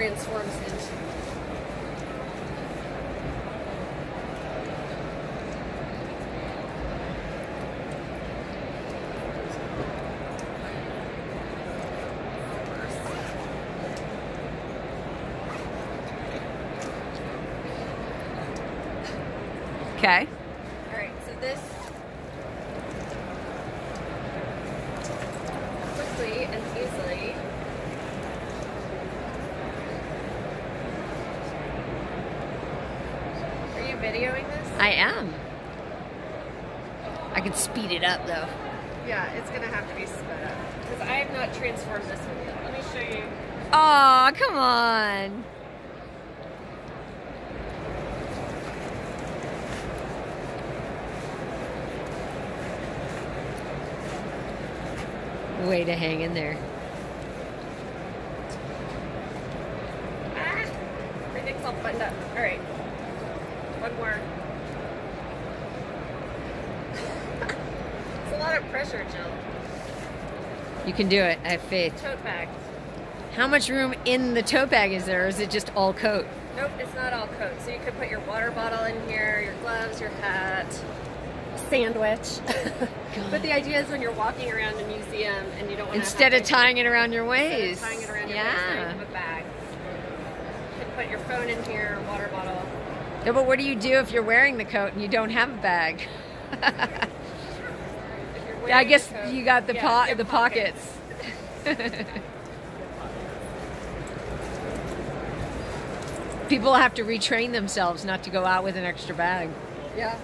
transforms into. Okay. All right, so this quickly and easily. Are you videoing this? I am. I can speed it up though. Yeah, it's gonna have to be sped up because I have not transformed this one yet. Let me show you. Oh, come on. Way to hang in there. Ah, everything's all buttoned up. All right, one more. it's a lot of pressure, Jill. You can do it. I have faith. Tote bag. How much room in the tote bag is there? Or is it just all coat? Nope, it's not all coat. So you could put your water bottle in here, your gloves, your hat, sandwich. but the idea is when you're walking around a museum and you don't want to Instead of tying it around your waist. tying it around your waist, yeah. you have a bag. You can put your phone in here, a water bottle. No, but what do you do if you're wearing the coat and you don't have a bag? I guess coat- you got the yeah, po- the pockets. People have to retrain themselves not to go out with an extra bag. Yeah.